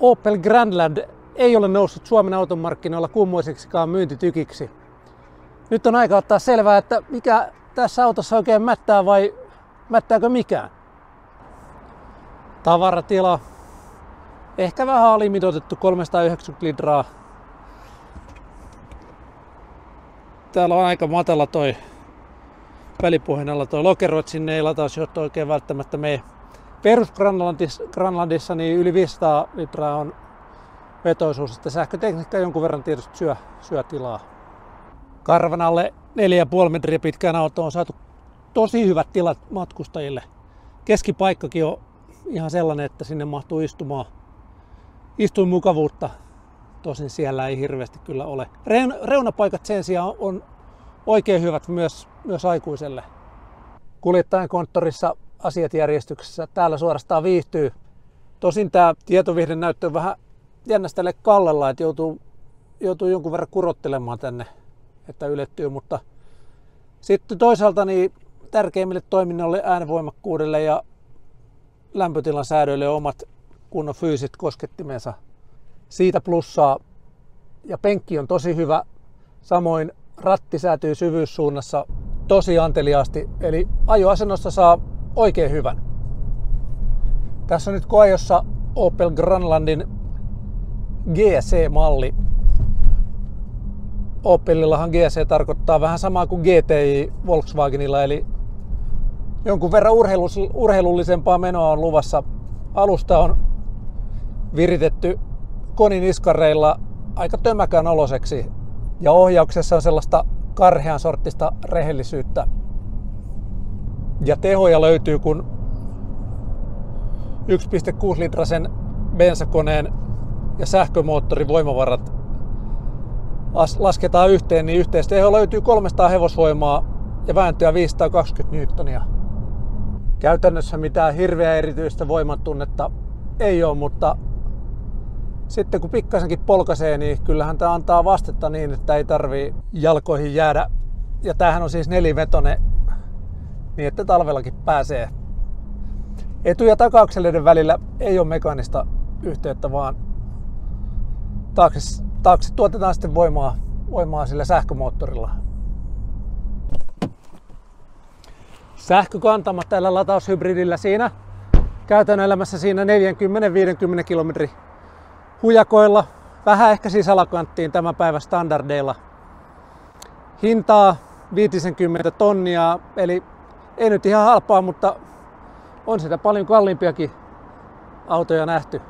Opel Grandland ei ole noussut Suomen automarkkinoilla kummoiseksikaan myyntitykiksi. Nyt on aika ottaa selvää, että mikä tässä autossa oikein mättää vai mättääkö mikään. Tavaratila. Ehkä vähän alimitoitettu 390 litraa. Täällä on aika matala toi välipuheen toi lokero, että sinne ei latausjohto oikein välttämättä mene. Perus Granlandissa niin yli 500 litraa on vetoisuus, että sähkötekniikka jonkun verran tietysti syö, syö tilaa. Karvanalle 4,5 metriä pitkään auto on saatu tosi hyvät tilat matkustajille. Keskipaikkakin on ihan sellainen, että sinne mahtuu istumaan. Istuin mukavuutta, tosin siellä ei hirveästi kyllä ole. Reunapaikat sen sijaan on oikein hyvät myös, myös aikuiselle. Kuljettajan konttorissa asiat järjestyksessä. Täällä suorastaan viihtyy. Tosin tämä tietovihden näyttö on vähän jännästelle kallella, että joutuu, joutuu jonkun verran kurottelemaan tänne, että ylettyy, mutta sitten toisaalta niin tärkeimmille toiminnoille, äänenvoimakkuudelle ja lämpötilan säädöille omat kunnon fyysiset koskettimensa. Siitä plussaa. Ja penkki on tosi hyvä. Samoin ratti säätyy syvyyssuunnassa tosi anteliaasti, eli ajoasennossa saa oikein hyvän. Tässä on nyt koajossa Opel Granlandin GC-malli. Opelillahan GC tarkoittaa vähän samaa kuin GTI Volkswagenilla, eli jonkun verran urheilullisempaa menoa on luvassa. Alusta on viritetty konin iskareilla aika tömäkään oloseksi ja ohjauksessa on sellaista karhean sorttista rehellisyyttä. Ja tehoja löytyy, kun 1,6 litrasen bensakoneen ja sähkömoottorin voimavarat lasketaan yhteen, niin yhteisteho löytyy 300 hevosvoimaa ja vääntöä 520 newtonia. Käytännössä mitään hirveä erityistä voimatunnetta ei ole, mutta sitten kun pikkasenkin polkaisee, niin kyllähän tämä antaa vastetta niin, että ei tarvii jalkoihin jäädä. Ja tämähän on siis nelivetone, niin että talvellakin pääsee. Etu- ja takaakseleiden välillä ei ole mekaanista yhteyttä, vaan taakse, taakse tuotetaan sitten voimaa, voimaa sillä sähkömoottorilla. Sähkökantama tällä lataushybridillä siinä käytännön elämässä siinä 40-50 kilometri hujakoilla, vähän ehkä alakanttiin tämän päivän standardeilla. Hintaa 50 tonnia, eli ei nyt ihan halpaa, mutta on sitä paljon kalliimpiakin autoja nähty.